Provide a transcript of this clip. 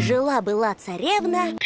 Жила-была царевна